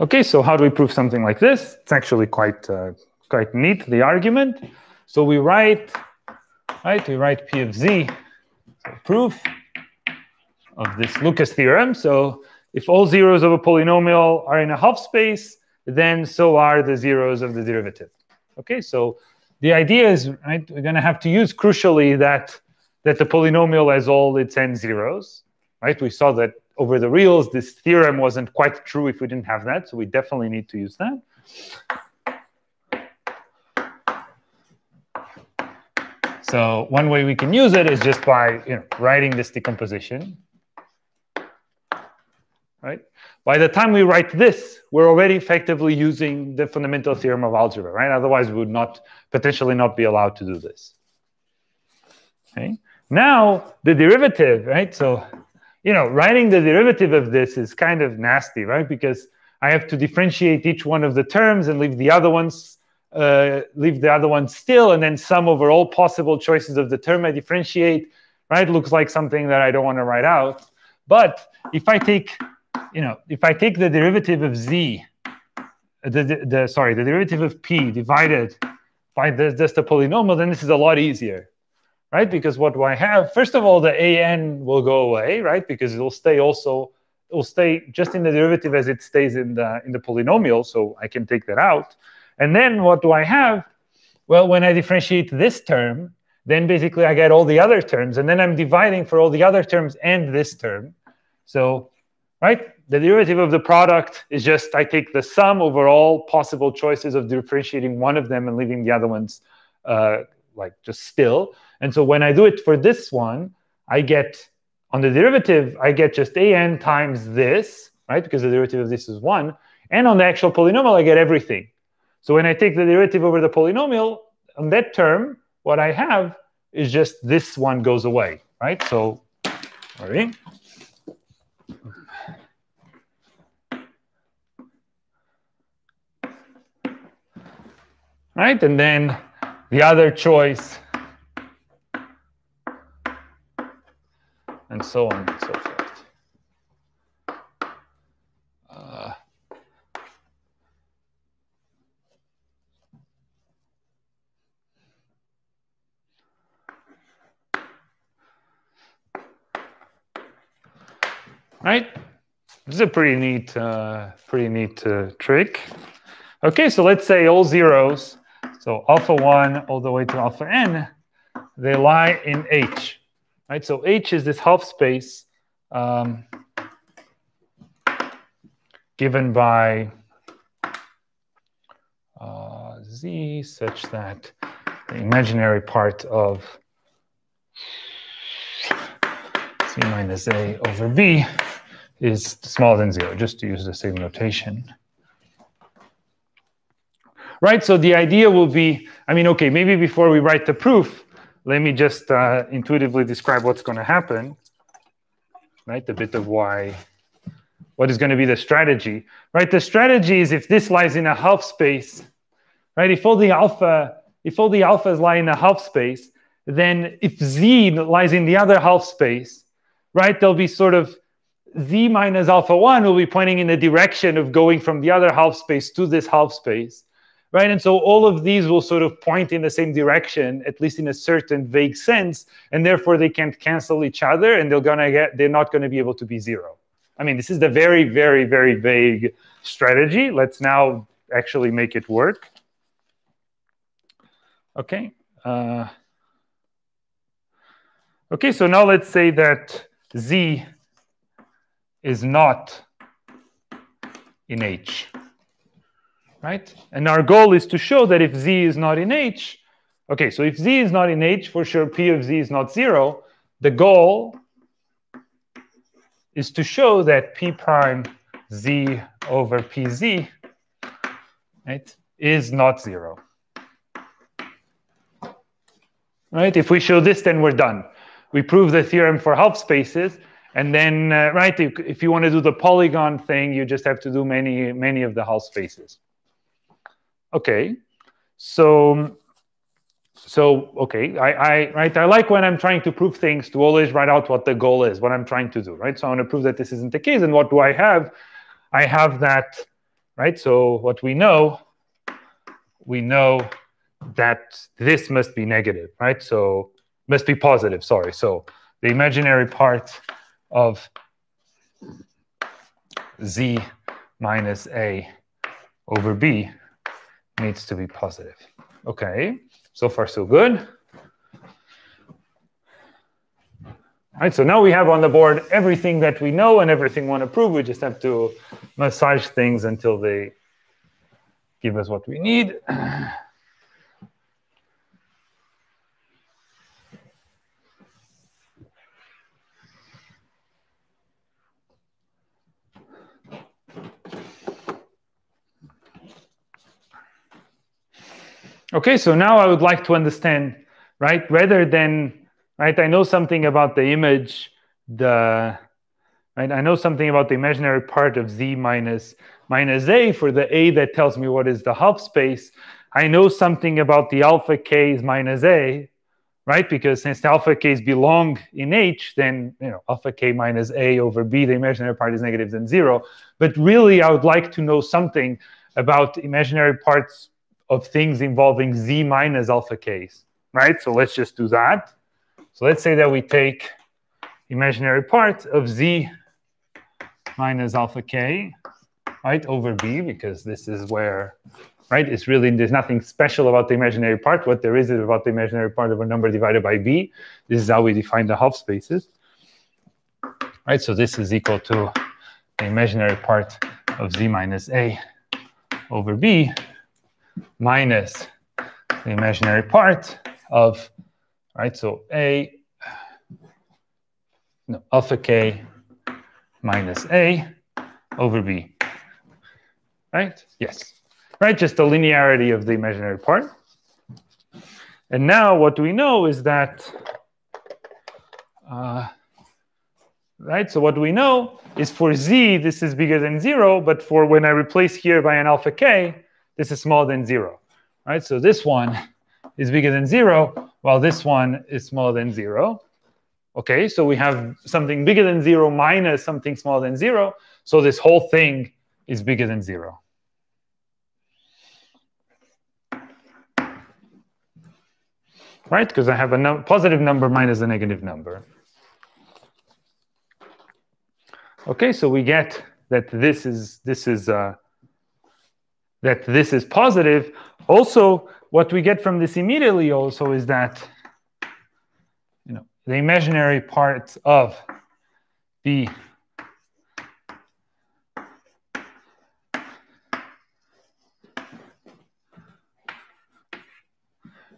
Okay, so how do we prove something like this? It's actually quite uh, quite neat, the argument. So we write, right, we write P of Z, so proof of this Lucas theorem. So if all zeros of a polynomial are in a half space, then so are the zeros of the derivative. Okay, so the idea is, right, we're going to have to use crucially that, that the polynomial has all its n zeros, right? We saw that over the reals, this theorem wasn't quite true if we didn't have that, so we definitely need to use that. So one way we can use it is just by you know, writing this decomposition. Right? By the time we write this, we're already effectively using the fundamental theorem of algebra, right? Otherwise, we would not potentially not be allowed to do this. Okay. Now the derivative, right? So you know, writing the derivative of this is kind of nasty, right? Because I have to differentiate each one of the terms and leave the other ones, uh, leave the other ones still, and then sum over all possible choices of the term I differentiate, right? Looks like something that I don't want to write out. But if I take, you know, if I take the derivative of z, the, the, the sorry, the derivative of p divided by the, just the polynomial, then this is a lot easier, right? Because what do I have? First of all, the an will go away, right? Because it will stay also, it will stay just in the derivative as it stays in the, in the polynomial, so I can take that out. And then what do I have? Well, when I differentiate this term, then basically I get all the other terms, and then I'm dividing for all the other terms and this term. So, right, the derivative of the product is just I take the sum over all possible choices of differentiating one of them and leaving the other ones uh, like just still. And so when I do it for this one, I get on the derivative, I get just an times this, right? Because the derivative of this is one. And on the actual polynomial, I get everything. So when I take the derivative over the polynomial, on that term, what I have is just this one goes away, right? So, sorry. Right, and then the other choice and so on and so forth. Uh, right? This is a pretty neat, uh, pretty neat uh, trick. Okay, so let's say all zeros, so alpha 1 all the way to alpha n, they lie in H right? So H is this half space um, given by uh, Z such that the imaginary part of C minus A over B is smaller than zero, just to use the same notation. Right, so the idea will be, I mean, okay, maybe before we write the proof, let me just uh, intuitively describe what's going to happen, right? A bit of why, what is going to be the strategy, right? The strategy is if this lies in a half space, right? If all the alpha, if all the alphas lie in a half space, then if z lies in the other half space, right? There'll be sort of z minus alpha 1 will be pointing in the direction of going from the other half space to this half space right? And so all of these will sort of point in the same direction, at least in a certain vague sense, and therefore they can't cancel each other, and they're gonna get they're not gonna be able to be zero. I mean, this is the very, very, very vague strategy. Let's now actually make it work. Okay. Uh, okay, so now let's say that Z is not in H right? And our goal is to show that if z is not in H, okay, so if z is not in H, for sure P of z is not zero. The goal is to show that P prime z over Pz, right, is not zero. Right? If we show this, then we're done. We prove the theorem for half spaces, and then, uh, right, if, if you want to do the polygon thing, you just have to do many, many of the half spaces. Okay, so so okay, I, I right I like when I'm trying to prove things to always write out what the goal is, what I'm trying to do, right? So I want to prove that this isn't the case. And what do I have? I have that right? So what we know, we know that this must be negative, right? So must be positive, sorry. So the imaginary part of z minus a over b needs to be positive. Okay, so far so good. All right, so now we have on the board everything that we know and everything we want to prove. We just have to massage things until they give us what we need. Okay, so now I would like to understand, right, rather than, right, I know something about the image, the, right, I know something about the imaginary part of z minus minus a for the a that tells me what is the half space. I know something about the alpha k's minus a, right, because since the alpha k's belong in H, then, you know, alpha k minus a over b, the imaginary part is negative than zero. But really, I would like to know something about imaginary parts of things involving z minus alpha k's, right? So let's just do that. So let's say that we take imaginary part of z minus alpha k, right, over b, because this is where, right, it's really, there's nothing special about the imaginary part. What there is is about the imaginary part of a number divided by b. This is how we define the half spaces, right? So this is equal to the imaginary part of z minus a over b minus the imaginary part of, right, so A, no, alpha k minus A over B, right? Yes, right, just the linearity of the imaginary part. And now what we know is that, uh, right, so what we know is for Z, this is bigger than zero, but for when I replace here by an alpha k, this is smaller than zero, right? So this one is bigger than zero, while this one is smaller than zero. Okay, so we have something bigger than zero minus something smaller than zero. So this whole thing is bigger than zero. Right, because I have a no positive number minus a negative number. Okay, so we get that this is this is uh, that this is positive. Also, what we get from this immediately also is that you know the imaginary part of the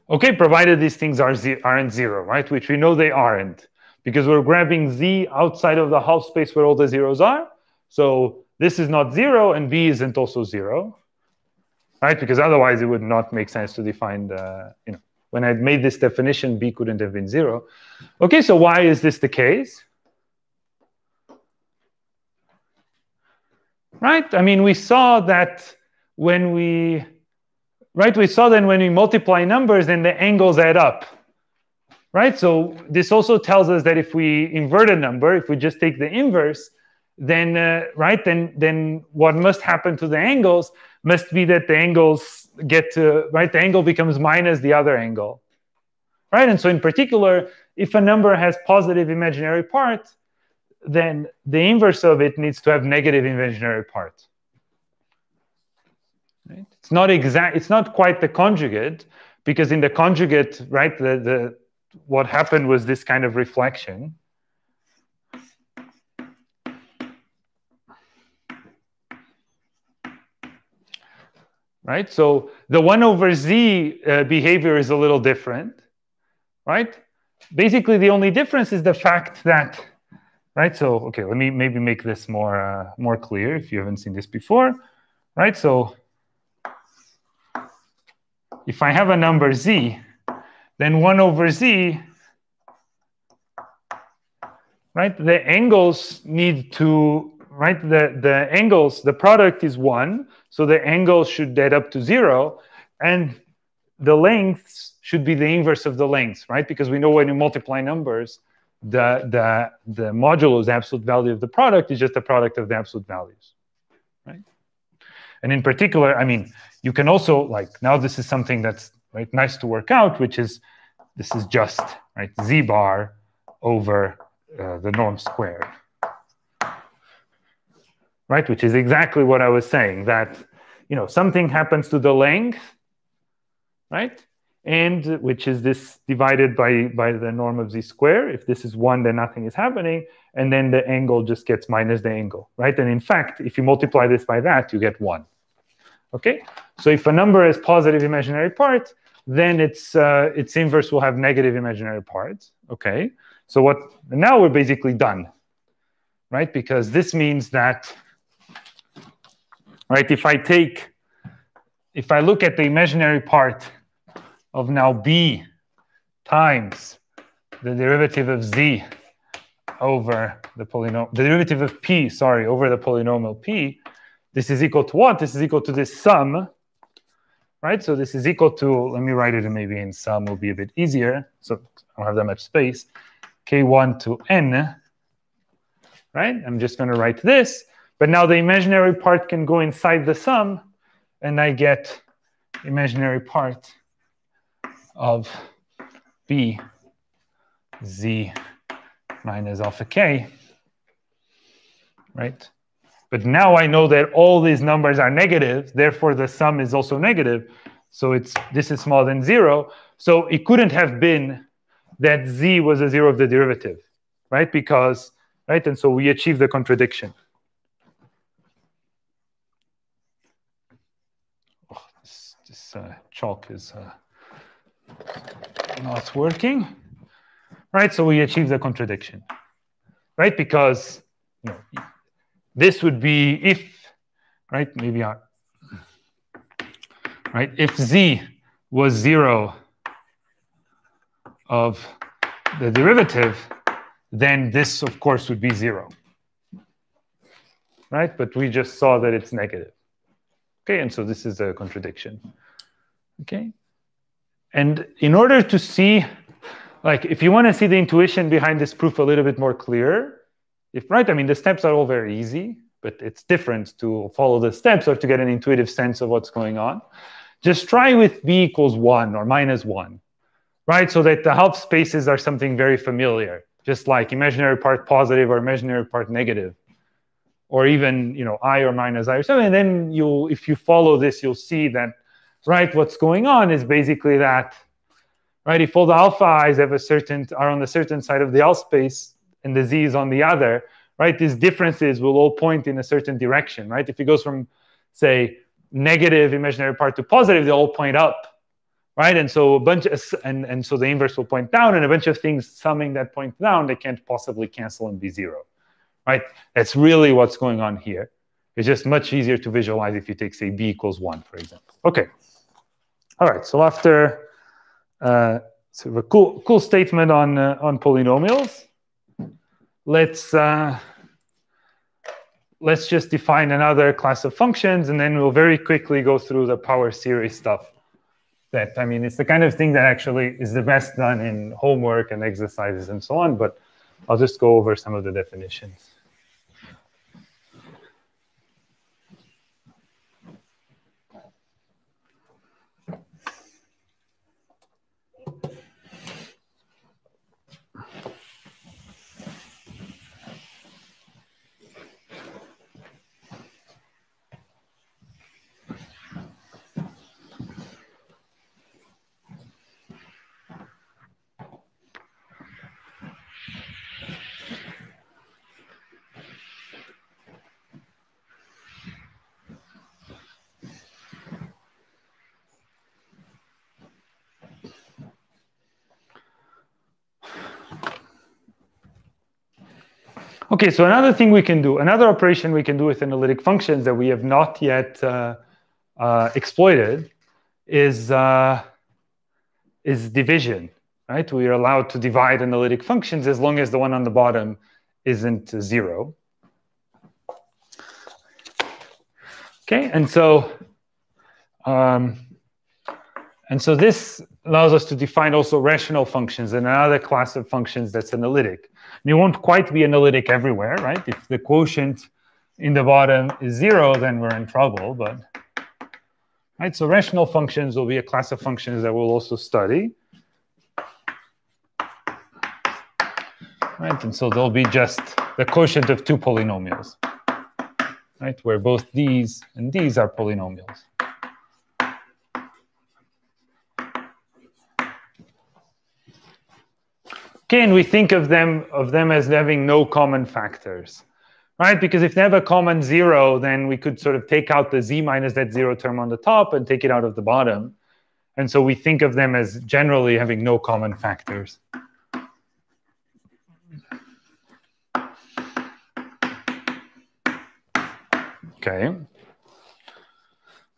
Okay, provided these things are aren't zero, right? Which we know they aren't because we're grabbing z outside of the half space where all the zeros are. So this is not zero and b isn't also zero right? Because otherwise it would not make sense to define the, you know, when I made this definition, b couldn't have been zero. Okay, so why is this the case? Right? I mean, we saw that when we, right? We saw then when we multiply numbers, then the angles add up. Right? So this also tells us that if we invert a number, if we just take the inverse, then uh, right then then what must happen to the angles must be that the angles get to right the angle becomes minus the other angle right? And so in particular if a number has positive imaginary part then the inverse of it needs to have negative imaginary part. Right? it's not exact it's not quite the conjugate because in the conjugate right the, the what happened was this kind of reflection right? So the 1 over z uh, behavior is a little different, right? Basically, the only difference is the fact that, right? So, okay, let me maybe make this more, uh, more clear if you haven't seen this before, right? So if I have a number z, then 1 over z, right? The angles need to right? The, the angles, the product is one, so the angles should add up to zero, and the lengths should be the inverse of the lengths, right? Because we know when you multiply numbers, the, the, the modulo, the absolute value of the product, is just the product of the absolute values, right? And in particular, I mean, you can also like now this is something that's right nice to work out, which is this is just right z bar over uh, the norm squared, right? Which is exactly what I was saying that you know something happens to the length, right? And which is this divided by by the norm of z squared. If this is one, then nothing is happening, and then the angle just gets minus the angle, right? And in fact, if you multiply this by that, you get one. Okay, so if a number has positive imaginary part, then its uh, its inverse will have negative imaginary parts. Okay, so what now we're basically done, right? Because this means that, right? If I take, if I look at the imaginary part of now b times the derivative of z over the polynomial, the derivative of p, sorry, over the polynomial p, this is equal to what? This is equal to this sum, right? So this is equal to, let me write it maybe in sum will be a bit easier. So I don't have that much space. K1 to n, right? I'm just going to write this. But now the imaginary part can go inside the sum, and I get imaginary part of b z minus alpha k, right? But now I know that all these numbers are negative, therefore the sum is also negative. So it's this is smaller than zero. So it couldn't have been that z was a zero of the derivative, right? Because, right? And so we achieve the contradiction. Oh, this, this uh, chalk is uh, not working, right? So we achieve the contradiction, right? Because you know, this would be if, right? Maybe I, right? If z was zero of the derivative, then this, of course, would be zero, right? But we just saw that it's negative. Okay, and so this is a contradiction. Okay, and in order to see, like, if you want to see the intuition behind this proof a little bit more clear, if right, I mean, the steps are all very easy, but it's different to follow the steps or to get an intuitive sense of what's going on. Just try with b equals one or minus one, right? So that the half spaces are something very familiar, just like imaginary part positive or imaginary part negative, or even you know i or minus i or something. And then you'll, if you follow this, you'll see that, right? What's going on is basically that, right? If all the alpha i's have a certain are on the certain side of the L space, and the z is on the other, right? These differences will all point in a certain direction, right? If it goes from, say, negative imaginary part to positive, they all point up, right? And so a bunch of, and, and so the inverse will point down, and a bunch of things summing that point down, they can't possibly cancel and be zero, right? That's really what's going on here. It's just much easier to visualize if you take, say, b equals one, for example. Okay. All right. So after uh, sort of a cool, cool statement on uh, on polynomials let's uh, let's just define another class of functions, and then we'll very quickly go through the power series stuff. That I mean, it's the kind of thing that actually is the best done in homework and exercises and so on. But I'll just go over some of the definitions. Okay, so another thing we can do, another operation we can do with analytic functions that we have not yet uh, uh, exploited is, uh, is division, right? We are allowed to divide analytic functions as long as the one on the bottom isn't zero. Okay, and so, um, and so this allows us to define also rational functions and another class of functions that's analytic. And it won't quite be analytic everywhere, right? If the quotient in the bottom is zero, then we're in trouble. But right, so rational functions will be a class of functions that we'll also study. Right, and so they'll be just the quotient of two polynomials, right, where both these and these are polynomials. And we think of them of them as having no common factors right? Because if they have a common zero, then we could sort of take out the z minus that zero term on the top and take it out of the bottom. And so we think of them as generally having no common factors. Okay.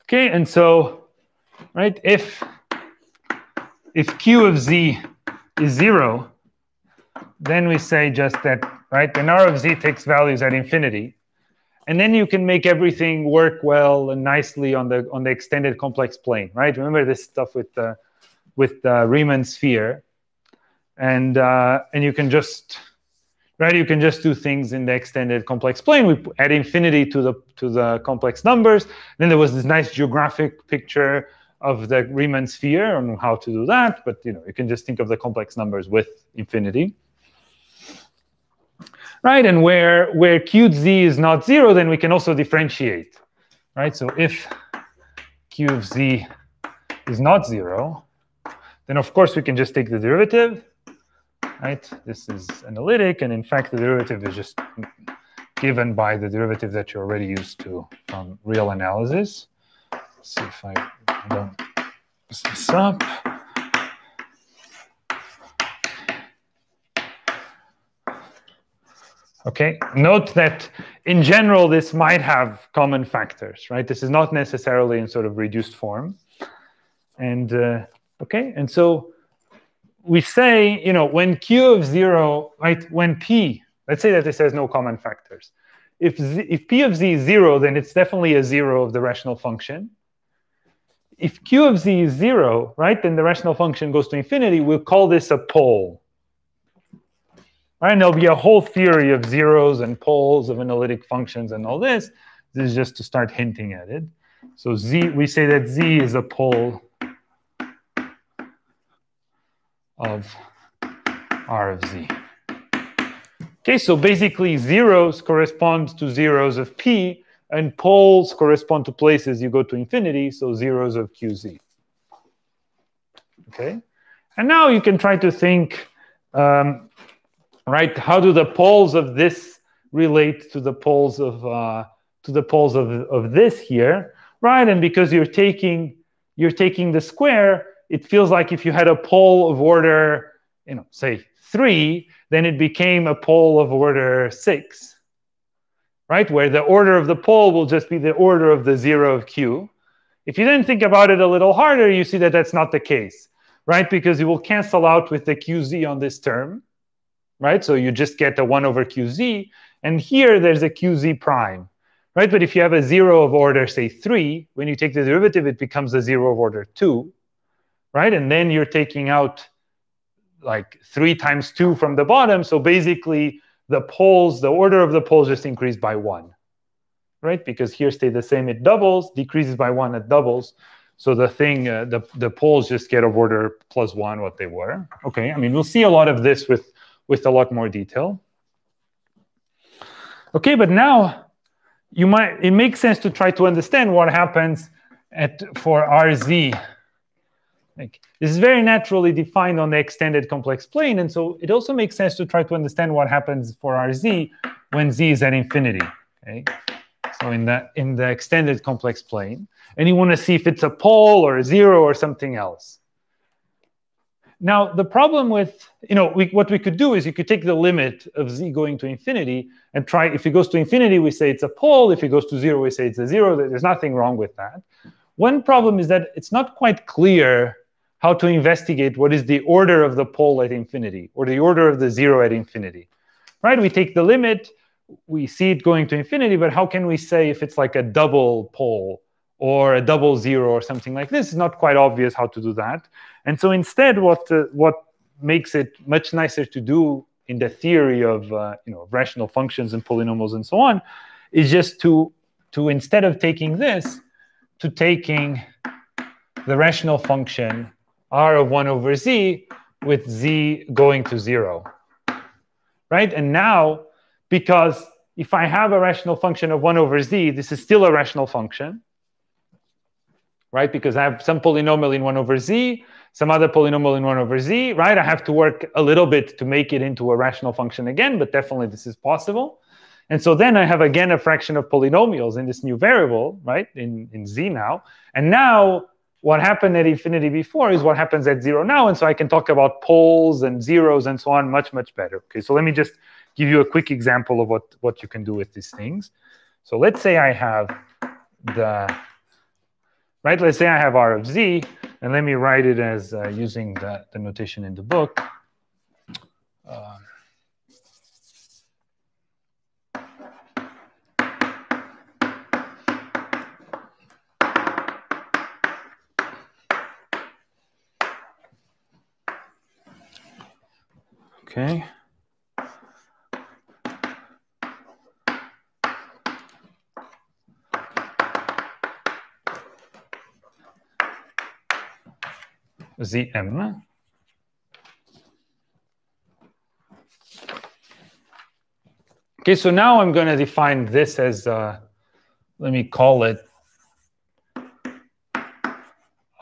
Okay, and so, right, if if q of z is zero, then we say just that right? And R of z takes values at infinity. And then you can make everything work well and nicely on the on the extended complex plane, right? Remember this stuff with the with the Riemann sphere, and uh, and you can just right you can just do things in the extended complex plane. We add infinity to the to the complex numbers. Then there was this nice geographic picture of the Riemann sphere on how to do that, but you know you can just think of the complex numbers with infinity right? And where, where q z is not zero, then we can also differentiate, right? So if q of z is not zero, then of course we can just take the derivative, right? This is analytic, and in fact the derivative is just given by the derivative that you're already used to from real analysis. Let's see if I don't mess this up. Okay, note that in general, this might have common factors, right? This is not necessarily in sort of reduced form. And uh, okay, and so we say, you know, when q of zero, right, when p, let's say that this has no common factors. If, z, if p of z is zero, then it's definitely a zero of the rational function. If q of z is zero, right, then the rational function goes to infinity, we'll call this a pole. Right? And there'll be a whole theory of zeros and poles of analytic functions and all this. This is just to start hinting at it. So z, we say that z is a pole of r of z. Okay, so basically zeros correspond to zeros of p, and poles correspond to places you go to infinity, so zeros of qz. Okay, and now you can try to think um, right? How do the poles of this relate to the poles of uh, to the poles of, of this here, right? And because you're taking you're taking the square, it feels like if you had a pole of order, you know, say three, then it became a pole of order six, right? Where the order of the pole will just be the order of the zero of q. If you then think about it a little harder, you see that that's not the case, right? Because it will cancel out with the qz on this term right? So you just get a 1 over qz. And here there's a qz prime, right? But if you have a 0 of order, say 3, when you take the derivative, it becomes a 0 of order 2, right? And then you're taking out like 3 times 2 from the bottom. So basically, the poles, the order of the poles just increased by 1, right? Because here stay the same, it doubles, decreases by 1, it doubles. So the thing, uh, the, the poles just get of order plus 1 what they were. Okay, I mean, we'll see a lot of this with with a lot more detail. Okay, but now you might it makes sense to try to understand what happens at for RZ. Like, this is very naturally defined on the extended complex plane, and so it also makes sense to try to understand what happens for RZ when Z is at infinity. Okay, so in the in the extended complex plane, and you want to see if it's a pole or a zero or something else. Now, the problem with, you know, we, what we could do is you could take the limit of z going to infinity and try, if it goes to infinity, we say it's a pole. If it goes to zero, we say it's a zero. There's nothing wrong with that. One problem is that it's not quite clear how to investigate what is the order of the pole at infinity or the order of the zero at infinity, right? We take the limit, we see it going to infinity, but how can we say if it's like a double pole or a double zero or something like this? It's not quite obvious how to do that. And so instead, what uh, what makes it much nicer to do in the theory of uh, you know rational functions and polynomials and so on, is just to, to instead of taking this, to taking the rational function r of 1 over z with z going to 0. Right? And now, because if I have a rational function of 1 over z, this is still a rational function, right? Because I have some polynomial in 1 over z, some other polynomial in 1 over z, right? I have to work a little bit to make it into a rational function again, but definitely this is possible. And so then I have again a fraction of polynomials in this new variable, right, in, in z now. And now what happened at infinity before is what happens at zero now. And so I can talk about poles and zeros and so on much, much better. Okay, so let me just give you a quick example of what, what you can do with these things. So let's say I have the, right, let's say I have r of z, and let me write it as uh, using the, the notation in the book. Uh, Okay. ZM. Okay, so now I'm going to define this as, uh, let me call it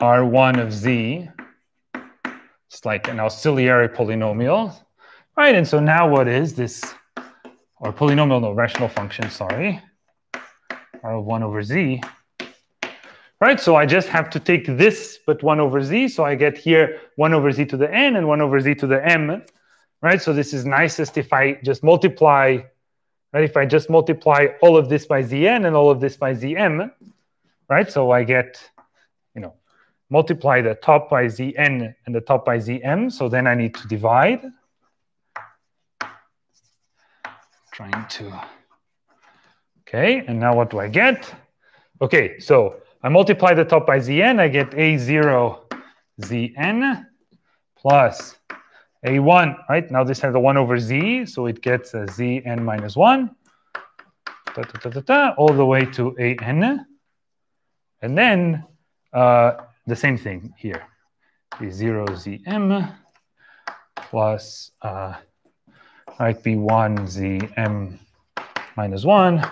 R1 of Z. It's like an auxiliary polynomial. Right, and so now what is this, or polynomial, no, rational function, sorry, R1 over z. Right, so I just have to take this, but 1 over z, so I get here 1 over z to the n and 1 over z to the m. Right, so this is nicest if I just multiply, right, if I just multiply all of this by zn and all of this by zm, right, so I get, you know, multiply the top by zn and the top by zm, so then I need to divide, trying to, okay, and now what do I get? Okay, so I multiply the top by zn, I get a0 zn plus a1, right? Now this has a 1 over z, so it gets a zn minus 1, da, da, da, all the way to an. And then uh, the same thing here, a0 zm plus uh, right, b1 z m minus 1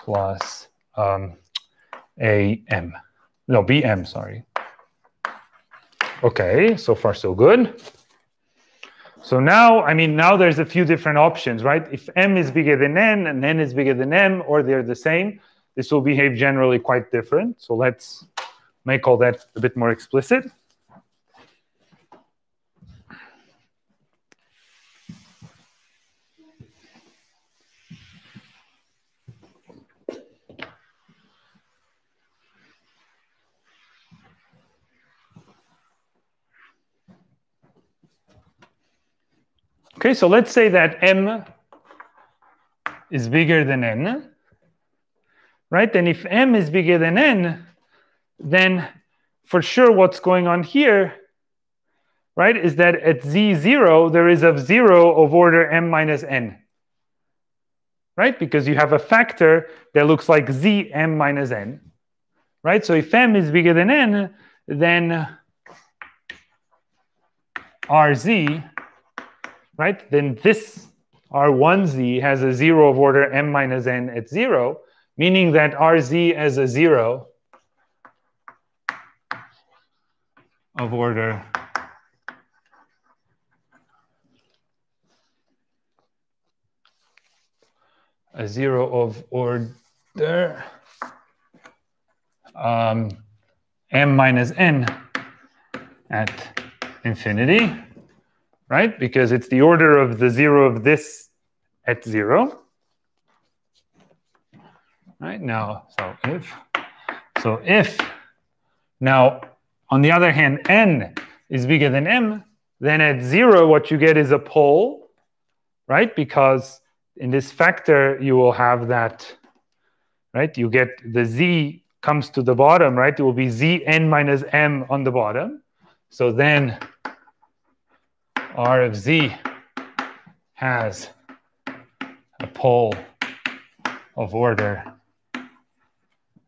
plus um, a m. No, bm, sorry. Okay, so far so good. So now, I mean, now there's a few different options, right? If m is bigger than n and n is bigger than m, or they're the same, this will behave generally quite different. So let's make all that a bit more explicit. Okay, so let's say that m is bigger than n, right? And if m is bigger than n, then for sure what's going on here, right, is that at z0, there is a 0 of order m minus n, right? Because you have a factor that looks like z m minus n, right? So if m is bigger than n, then rz right? Then this R1z has a zero of order m minus n at zero, meaning that Rz as a zero of order a zero of order um, m minus n at infinity right? Because it's the order of the zero of this at zero. Right now, so if, so if, now, on the other hand, n is bigger than m, then at zero, what you get is a pole, right? Because in this factor, you will have that, right? You get the z comes to the bottom, right? It will be zn minus m on the bottom. So then R of Z has a pole of order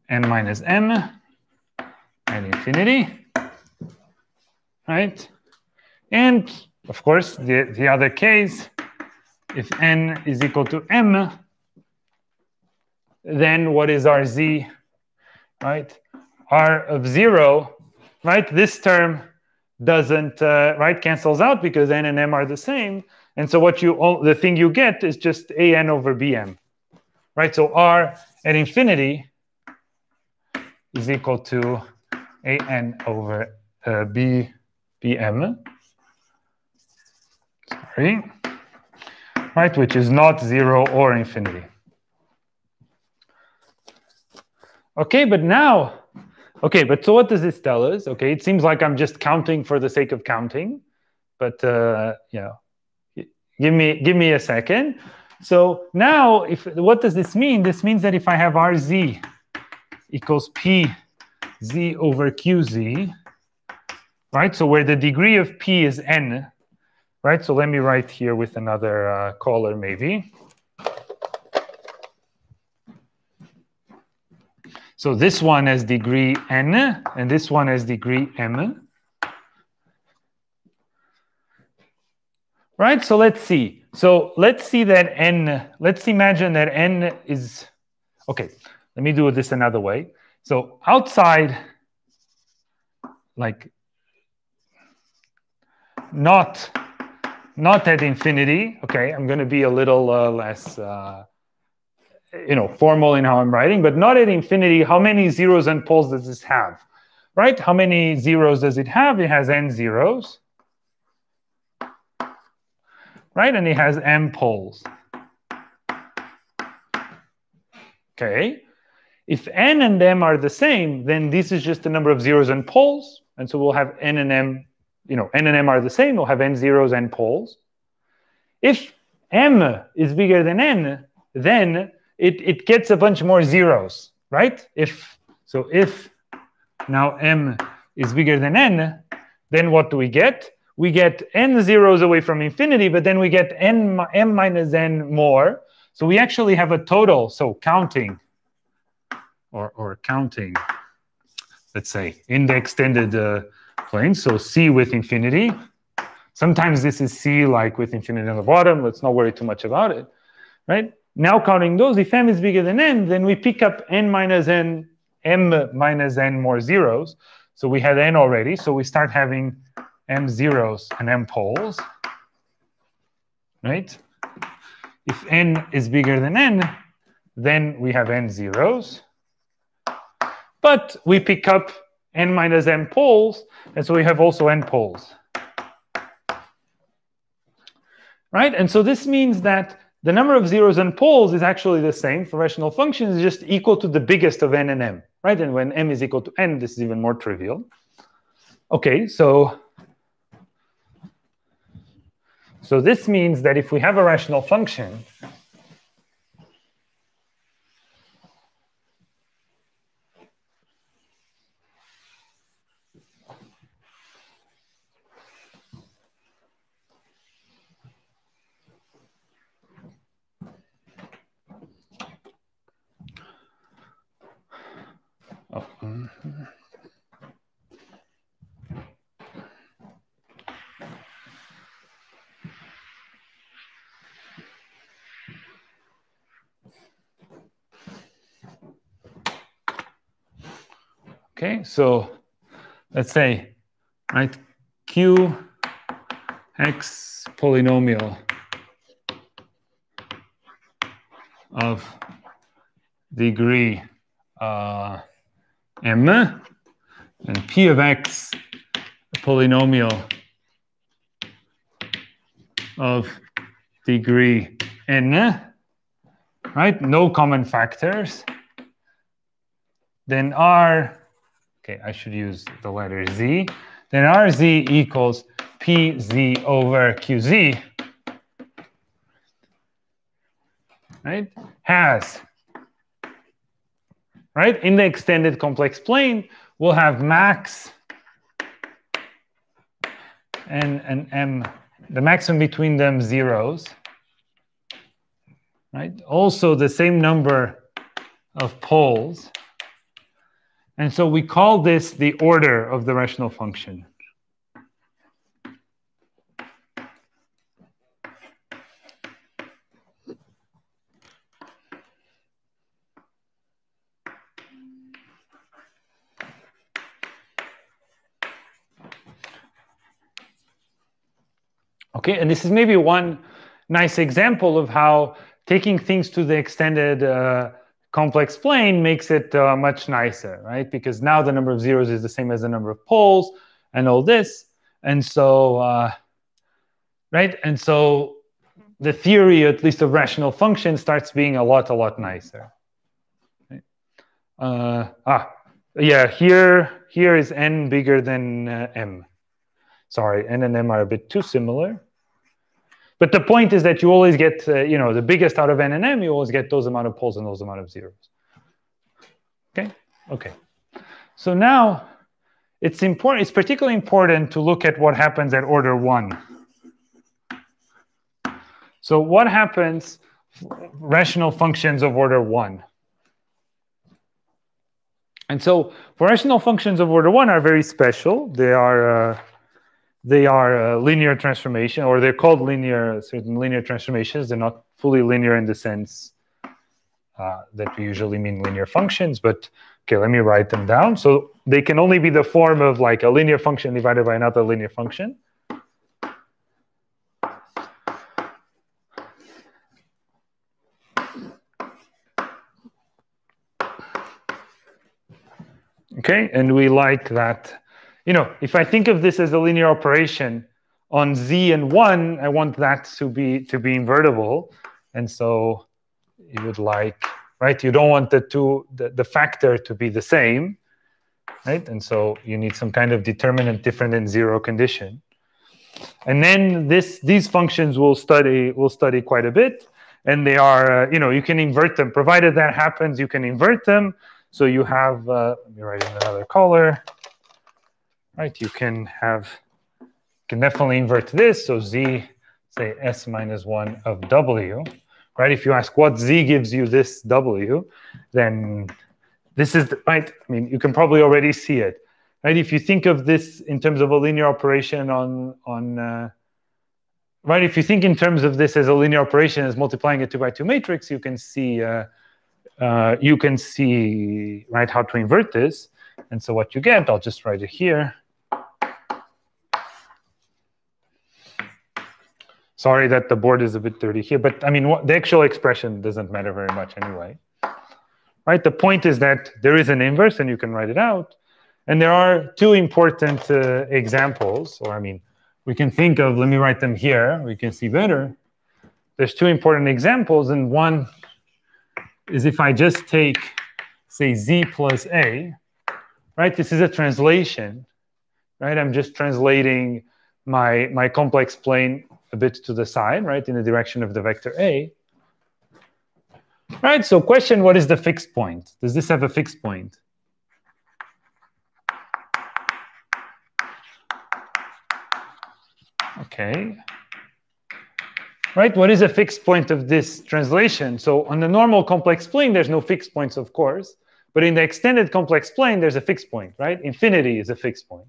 n minus m at infinity, right? And of course, the, the other case, if n is equal to m, then what is our z, right? r of 0, right? This term doesn't, uh, right, cancels out because n and m are the same. And so what you, the thing you get is just an over bm, right? So r at infinity is equal to an over uh, b bm, sorry, right, which is not zero or infinity. Okay, but now Okay, but so what does this tell us? Okay, it seems like I'm just counting for the sake of counting, but uh, you know, give me give me a second. So now, if what does this mean? This means that if I have RZ equals P Z over QZ, right? So where the degree of P is N, right? So let me write here with another uh, color maybe. So this one has degree n, and this one has degree m. Right, so let's see. So let's see that n, let's imagine that n is, okay, let me do this another way. So outside, like, not, not at infinity, okay, I'm going to be a little uh, less, uh, you know, formal in how I'm writing, but not at infinity. How many zeros and poles does this have? Right? How many zeros does it have? It has n zeros. Right? And it has m poles. Okay. If n and m are the same, then this is just the number of zeros and poles. And so we'll have n and m, you know, n and m are the same. We'll have n zeros and poles. If m is bigger than n, then it, it gets a bunch more zeros, right? If So if now m is bigger than n, then what do we get? We get n zeros away from infinity, but then we get n m minus n more. So we actually have a total, so counting, or, or counting, let's say, in the extended uh, plane, so c with infinity. Sometimes this is c like with infinity on the bottom. Let's not worry too much about it, right? Now counting those, if m is bigger than n, then we pick up n minus n, m minus n more zeros. So we had n already, so we start having m zeros and m poles, right? If n is bigger than n, then we have n zeros. But we pick up n minus m poles, and so we have also n poles. Right? And so this means that the number of zeros and poles is actually the same for rational functions, it's just equal to the biggest of n and m, right? And when m is equal to n, this is even more trivial. Okay, so, so this means that if we have a rational function, Okay, so let's say, right, q x polynomial of degree uh, m and p of x polynomial of degree n, right? No common factors. Then R Okay, I should use the letter Z. Then RZ equals PZ over QZ. Right? Has. Right? In the extended complex plane, we'll have max and, and M, the maximum between them zeros. right? Also the same number of poles. And so we call this the order of the rational function. Okay, and this is maybe one nice example of how taking things to the extended uh, complex plane makes it uh, much nicer, right? Because now the number of zeros is the same as the number of poles and all this. And so, uh, right? And so the theory, at least of rational functions, starts being a lot, a lot nicer. Uh, ah, yeah, here, here is n bigger than uh, m. Sorry, n and m are a bit too similar. But the point is that you always get, uh, you know, the biggest out of n and m, you always get those amount of poles and those amount of zeros. Okay, okay. So now it's important, it's particularly important to look at what happens at order one. So what happens rational functions of order one? And so rational functions of order one are very special. They are uh, they are linear transformation, or they're called linear, certain linear transformations. They're not fully linear in the sense uh, that we usually mean linear functions, but okay, let me write them down. So they can only be the form of like a linear function divided by another linear function. Okay, and we like that you know, if I think of this as a linear operation on z and 1, I want that to be to be invertible. And so you would like, right? You don't want the two the, the factor to be the same, right? And so you need some kind of determinant different than zero condition. And then this these functions we'll study we'll study quite a bit. And they are, uh, you know, you can invert them. Provided that happens, you can invert them. So you have, uh, let me write in another color right? You can have, you can definitely invert this. So z, say s minus 1 of w, right? If you ask what z gives you this w, then this is, the, right? I mean, you can probably already see it, right? If you think of this in terms of a linear operation on, on uh, right? If you think in terms of this as a linear operation as multiplying a two by two matrix, you can see, uh, uh, you can see, right, how to invert this. And so what you get, I'll just write it here. Sorry that the board is a bit dirty here, but I mean, what, the actual expression doesn't matter very much anyway. Right? The point is that there is an inverse and you can write it out. And there are two important uh, examples, or I mean, we can think of, let me write them here, we can see better. There's two important examples, and one is if I just take, say, z plus a, right? This is a translation, right? I'm just translating my, my complex plane a bit to the side, right, in the direction of the vector A. Right, so question, what is the fixed point? Does this have a fixed point? Okay. Right, what is a fixed point of this translation? So on the normal complex plane, there's no fixed points, of course. But in the extended complex plane, there's a fixed point, right? Infinity is a fixed point.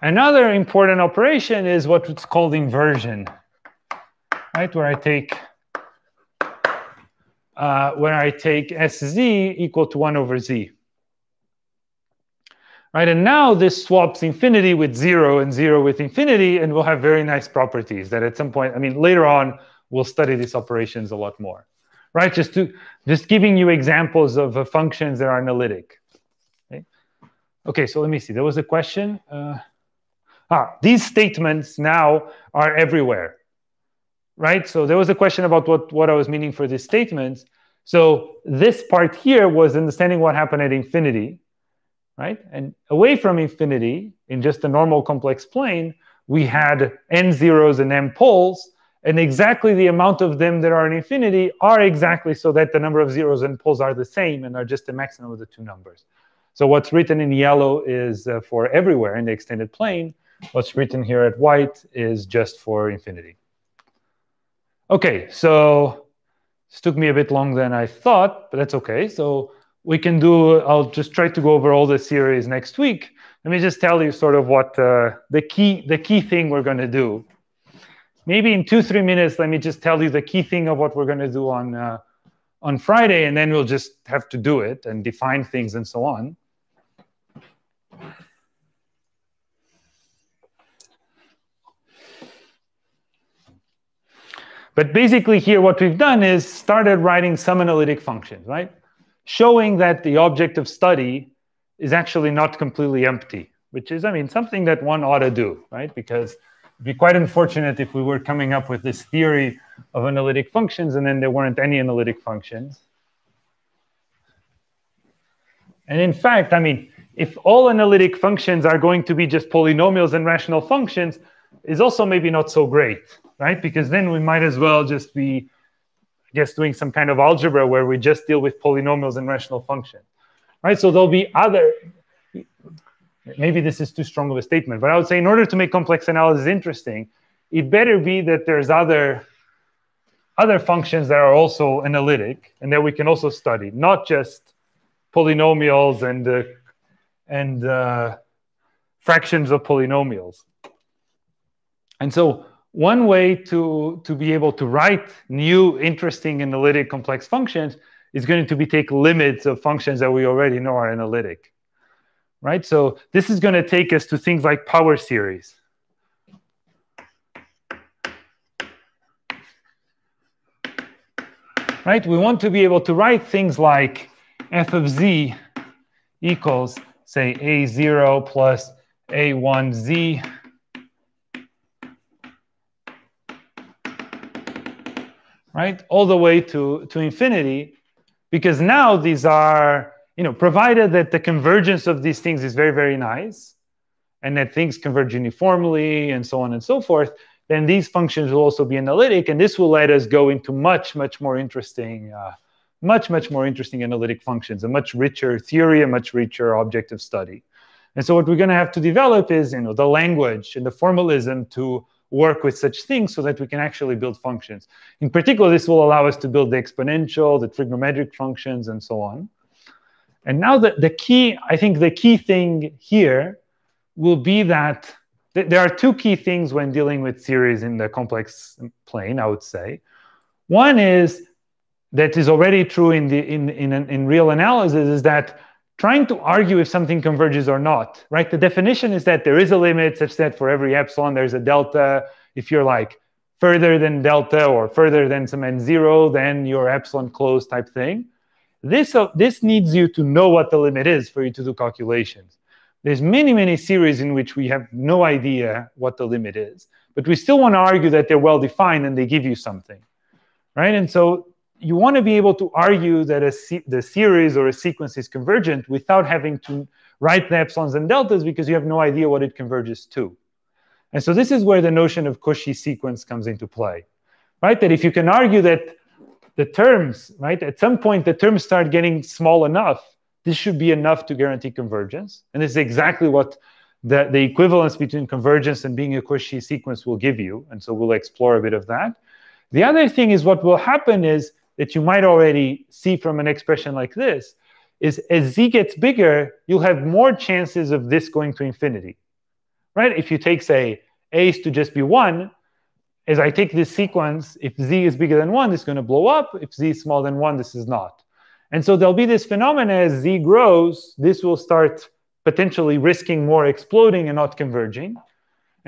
Another important operation is what's called inversion, right? Where I take uh, where I take sz equal to 1 over z. Right, and now this swaps infinity with 0 and 0 with infinity, and we'll have very nice properties that at some point, I mean, later on, we'll study these operations a lot more. Right, just to just giving you examples of uh, functions that are analytic. Okay? okay, so let me see. There was a question. Uh, Ah, these statements now are everywhere, right? So there was a question about what, what I was meaning for these statements. So this part here was understanding what happened at infinity, right? And away from infinity, in just a normal complex plane, we had n zeros and m poles, and exactly the amount of them that are in infinity are exactly so that the number of zeros and poles are the same and are just the maximum of the two numbers. So what's written in yellow is uh, for everywhere in the extended plane, What's written here at white is just for infinity. Okay, so this took me a bit longer than I thought, but that's okay. So we can do, I'll just try to go over all the series next week. Let me just tell you sort of what uh, the key the key thing we're going to do. Maybe in two, three minutes, let me just tell you the key thing of what we're going to do on, uh, on Friday, and then we'll just have to do it and define things and so on. But basically here what we've done is started writing some analytic functions, right? Showing that the object of study is actually not completely empty, which is, I mean, something that one ought to do, right? Because it'd be quite unfortunate if we were coming up with this theory of analytic functions and then there weren't any analytic functions. And in fact, I mean, if all analytic functions are going to be just polynomials and rational functions, is also maybe not so great, right? Because then we might as well just be, I guess, doing some kind of algebra where we just deal with polynomials and rational functions, right? So there'll be other, maybe this is too strong of a statement, but I would say in order to make complex analysis interesting, it better be that there's other other functions that are also analytic and that we can also study, not just polynomials and uh, and uh, fractions of polynomials. And so one way to, to be able to write new, interesting, analytic complex functions is going to be take limits of functions that we already know are analytic, right? So this is going to take us to things like power series. Right? We want to be able to write things like f of z equals, say, a0 plus a1z right? All the way to, to infinity, because now these are, you know, provided that the convergence of these things is very, very nice, and that things converge uniformly and so on and so forth, then these functions will also be analytic, and this will let us go into much, much more interesting, uh, much, much more interesting analytic functions, a much richer theory, a much richer object of study. And so what we're going to have to develop is, you know, the language and the formalism to work with such things so that we can actually build functions. In particular, this will allow us to build the exponential, the trigonometric functions, and so on. And now the, the key, I think the key thing here will be that th there are two key things when dealing with series in the complex plane, I would say. One is that is already true in, the, in, in, in real analysis is that trying to argue if something converges or not, right? The definition is that there is a limit such that for every epsilon, there's a delta. If you're like further than delta or further than some n zero, then you're epsilon closed type thing. This, uh, this needs you to know what the limit is for you to do calculations. There's many, many series in which we have no idea what the limit is, but we still want to argue that they're well defined and they give you something, right? And so you want to be able to argue that a the series or a sequence is convergent without having to write the epsilons and deltas because you have no idea what it converges to. And so this is where the notion of Cauchy sequence comes into play, right? That if you can argue that the terms, right, at some point the terms start getting small enough, this should be enough to guarantee convergence. And this is exactly what the, the equivalence between convergence and being a Cauchy sequence will give you. And so we'll explore a bit of that. The other thing is what will happen is that you might already see from an expression like this is as z gets bigger, you'll have more chances of this going to infinity, right? If you take, say, a to just be 1, as I take this sequence, if z is bigger than 1, this is going to blow up. If z is smaller than 1, this is not. And so there'll be this phenomenon as z grows, this will start potentially risking more exploding and not converging.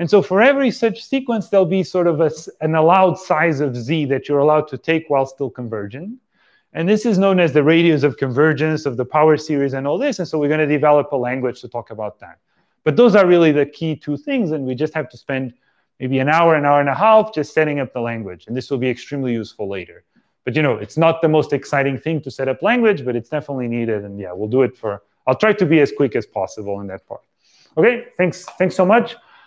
And so for every such sequence, there'll be sort of a, an allowed size of z that you're allowed to take while still converging. And this is known as the radius of convergence of the power series and all this. And so we're going to develop a language to talk about that. But those are really the key two things. And we just have to spend maybe an hour, an hour and a half just setting up the language. And this will be extremely useful later. But you know, it's not the most exciting thing to set up language, but it's definitely needed. And yeah, we'll do it for, I'll try to be as quick as possible in that part. Okay, thanks. Thanks so much.